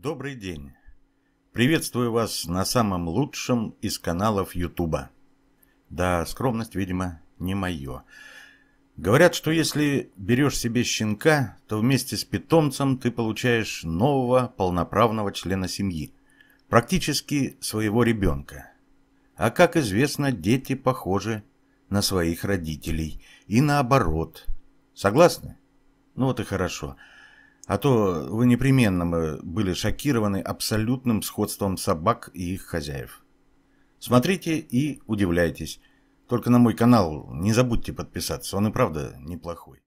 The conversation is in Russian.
Добрый день. Приветствую вас на самом лучшем из каналов Ютуба. Да, скромность, видимо, не мое. Говорят, что если берешь себе щенка, то вместе с питомцем ты получаешь нового полноправного члена семьи. Практически своего ребенка. А как известно, дети похожи на своих родителей. И наоборот. Согласны? Ну вот и хорошо. Хорошо. А то вы непременно были шокированы абсолютным сходством собак и их хозяев. Смотрите и удивляйтесь. Только на мой канал не забудьте подписаться, он и правда неплохой.